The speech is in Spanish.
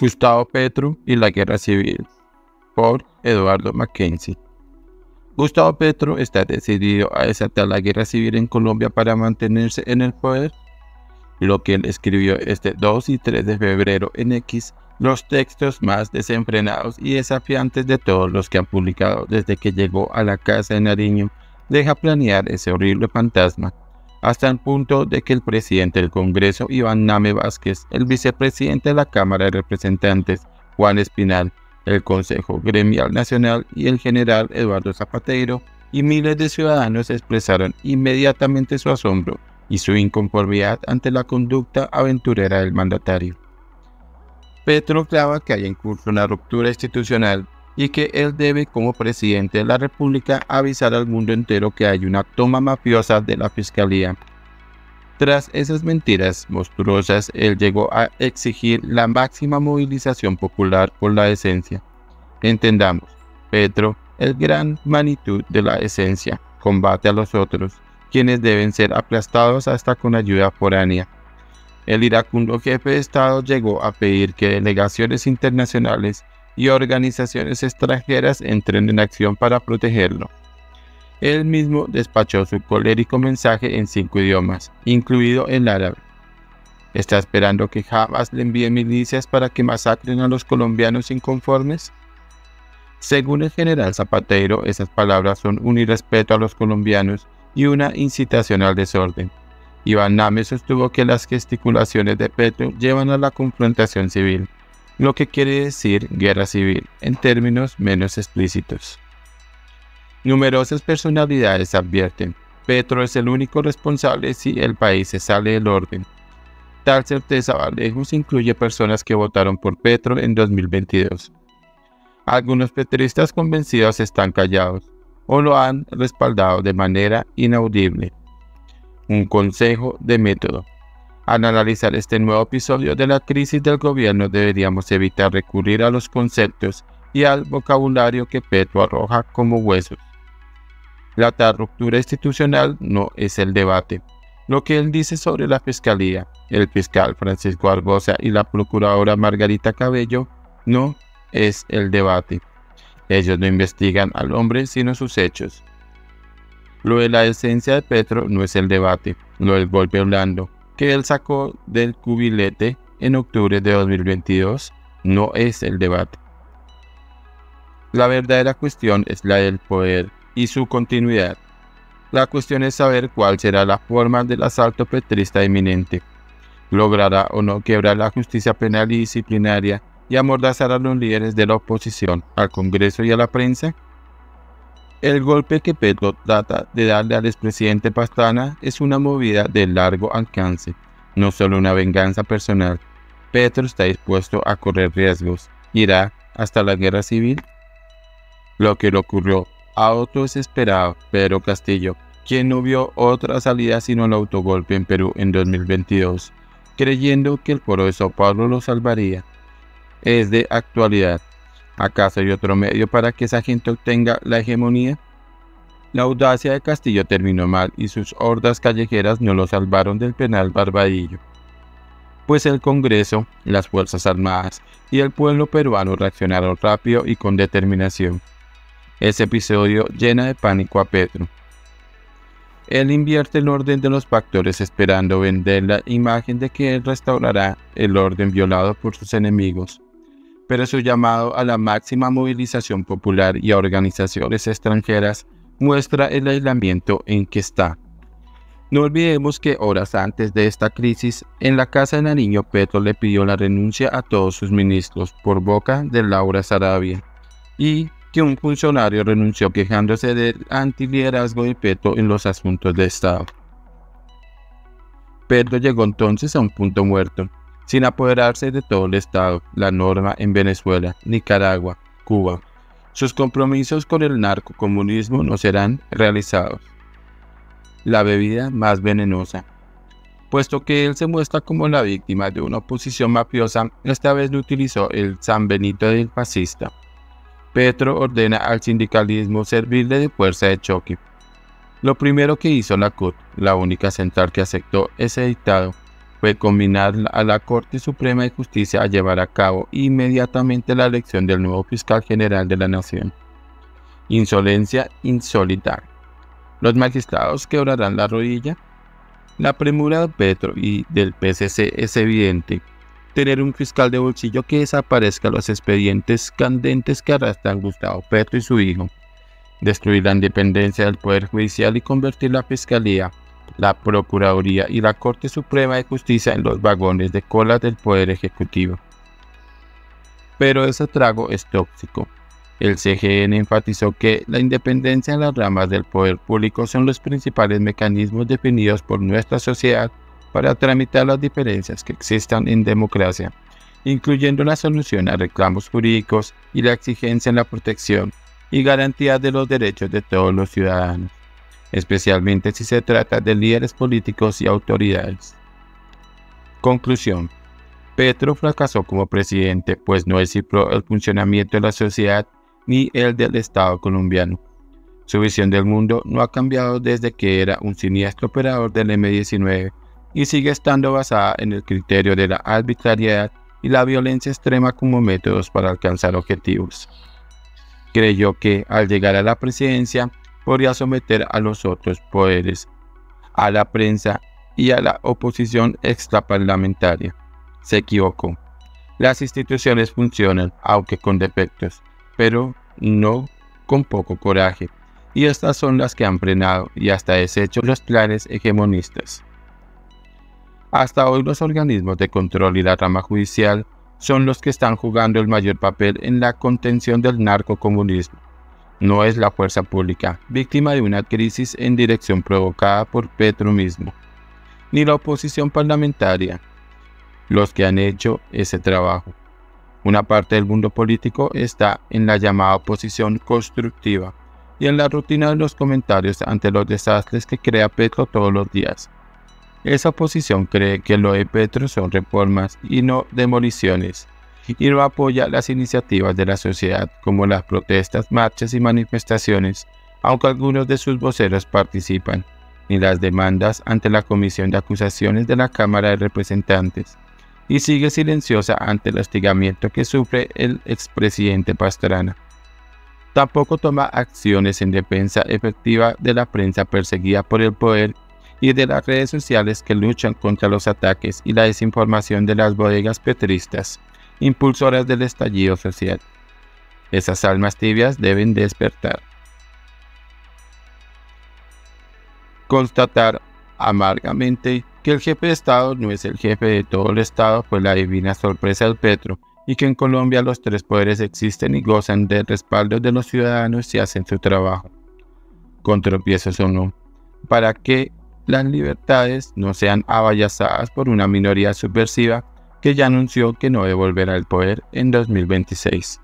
Gustavo Petro y la Guerra Civil, por Eduardo Mackenzie. Gustavo Petro está decidido a desatar la guerra civil en Colombia para mantenerse en el poder. Lo que él escribió este 2 y 3 de febrero en X, los textos más desenfrenados y desafiantes de todos los que han publicado desde que llegó a la casa de Nariño, deja planear ese horrible fantasma hasta el punto de que el presidente del Congreso, Iván Name Vázquez, el vicepresidente de la Cámara de Representantes, Juan Espinal, el Consejo Gremial Nacional y el general Eduardo Zapatero, y miles de ciudadanos expresaron inmediatamente su asombro y su inconformidad ante la conducta aventurera del mandatario. Petro clava que hay en curso una ruptura institucional y que él debe como presidente de la República avisar al mundo entero que hay una toma mafiosa de la Fiscalía. Tras esas mentiras monstruosas, él llegó a exigir la máxima movilización popular por la esencia. Entendamos, Petro, el gran magnitud de la esencia, combate a los otros, quienes deben ser aplastados hasta con ayuda foránea. El iracundo jefe de Estado llegó a pedir que delegaciones internacionales y organizaciones extranjeras entren en acción para protegerlo. Él mismo despachó su colérico mensaje en cinco idiomas, incluido el árabe. ¿Está esperando que jamás le envíe milicias para que masacren a los colombianos inconformes? Según el general Zapatero, esas palabras son un irrespeto a los colombianos y una incitación al desorden. Iván Name sostuvo que las gesticulaciones de Petro llevan a la confrontación civil lo que quiere decir guerra civil en términos menos explícitos. Numerosas personalidades advierten, Petro es el único responsable si el país se sale del orden. Tal certeza lejos incluye personas que votaron por Petro en 2022. Algunos petristas convencidos están callados o lo han respaldado de manera inaudible. Un consejo de método. Al analizar este nuevo episodio de la crisis del gobierno deberíamos evitar recurrir a los conceptos y al vocabulario que Petro arroja como huesos. La tal ruptura institucional no es el debate. Lo que él dice sobre la fiscalía, el fiscal Francisco Argosa y la procuradora Margarita Cabello no es el debate. Ellos no investigan al hombre sino sus hechos. Lo de la esencia de Petro no es el debate, lo del golpe blando, que él sacó del cubilete en octubre de 2022 no es el debate. La verdadera cuestión es la del poder y su continuidad. La cuestión es saber cuál será la forma del asalto petrista inminente. ¿Logrará o no quebrar la justicia penal y disciplinaria y amordazar a los líderes de la oposición, al Congreso y a la prensa? El golpe que Petro trata de darle al expresidente Pastrana es una movida de largo alcance, no solo una venganza personal. Petro está dispuesto a correr riesgos. ¿Irá hasta la guerra civil? Lo que le ocurrió a otro desesperado, Pedro Castillo, quien no vio otra salida sino el autogolpe en Perú en 2022, creyendo que el foro de Sao Paulo lo salvaría. Es de actualidad. ¿Acaso hay otro medio para que esa gente obtenga la hegemonía? La audacia de Castillo terminó mal y sus hordas callejeras no lo salvaron del penal barbadillo. Pues el Congreso, las Fuerzas Armadas y el pueblo peruano reaccionaron rápido y con determinación. Ese episodio llena de pánico a Petro. Él invierte el orden de los factores esperando vender la imagen de que él restaurará el orden violado por sus enemigos pero su llamado a la máxima movilización popular y a organizaciones extranjeras muestra el aislamiento en que está. No olvidemos que horas antes de esta crisis, en la casa de Nariño, Petro le pidió la renuncia a todos sus ministros por boca de Laura Sarabia y que un funcionario renunció quejándose del antiliderazgo de Petro en los asuntos de Estado. Petro llegó entonces a un punto muerto, sin apoderarse de todo el Estado, la norma en Venezuela, Nicaragua, Cuba. Sus compromisos con el narcocomunismo no serán realizados. La bebida más venenosa. Puesto que él se muestra como la víctima de una oposición mafiosa, esta vez no utilizó el San Benito del fascista. Petro ordena al sindicalismo servirle de fuerza de choque. Lo primero que hizo la CUT, la única central que aceptó ese dictado, fue combinar a la Corte Suprema de Justicia a llevar a cabo inmediatamente la elección del nuevo fiscal general de la Nación. Insolencia insólita. ¿Los magistrados quebrarán la rodilla? La premura de Petro y del PCC es evidente. Tener un fiscal de bolsillo que desaparezca los expedientes candentes que arrastran Gustavo Petro y su hijo. Destruir la independencia del Poder Judicial y convertir la Fiscalía la Procuraduría y la Corte Suprema de Justicia en los vagones de cola del Poder Ejecutivo. Pero ese trago es tóxico. El CGN enfatizó que la independencia en las ramas del poder público son los principales mecanismos definidos por nuestra sociedad para tramitar las diferencias que existan en democracia, incluyendo la solución a reclamos jurídicos y la exigencia en la protección y garantía de los derechos de todos los ciudadanos especialmente si se trata de líderes políticos y autoridades. Conclusión. Petro fracasó como presidente, pues no descifró el funcionamiento de la sociedad ni el del Estado colombiano. Su visión del mundo no ha cambiado desde que era un siniestro operador del M-19 y sigue estando basada en el criterio de la arbitrariedad y la violencia extrema como métodos para alcanzar objetivos. Creyó que, al llegar a la presidencia, podría someter a los otros poderes, a la prensa y a la oposición extraparlamentaria. Se equivocó. Las instituciones funcionan, aunque con defectos, pero no con poco coraje, y estas son las que han frenado y hasta deshecho los planes hegemonistas. Hasta hoy los organismos de control y la rama judicial son los que están jugando el mayor papel en la contención del narcocomunismo no es la fuerza pública, víctima de una crisis en dirección provocada por Petro mismo, ni la oposición parlamentaria, los que han hecho ese trabajo. Una parte del mundo político está en la llamada oposición constructiva y en la rutina de los comentarios ante los desastres que crea Petro todos los días. Esa oposición cree que lo de Petro son reformas y no demoliciones y no apoya las iniciativas de la sociedad como las protestas, marchas y manifestaciones, aunque algunos de sus voceros participan, ni las demandas ante la Comisión de Acusaciones de la Cámara de Representantes, y sigue silenciosa ante el hostigamiento que sufre el expresidente Pastrana. Tampoco toma acciones en defensa efectiva de la prensa perseguida por el poder y de las redes sociales que luchan contra los ataques y la desinformación de las bodegas petristas impulsoras del estallido social. Esas almas tibias deben despertar. Constatar amargamente que el jefe de Estado no es el jefe de todo el Estado fue la divina sorpresa del Petro y que en Colombia los tres poderes existen y gozan del respaldo de los ciudadanos y hacen su trabajo. Con tropiezos o no, para que las libertades no sean avallazadas por una minoría subversiva que ya anunció que no devolverá el poder en 2026.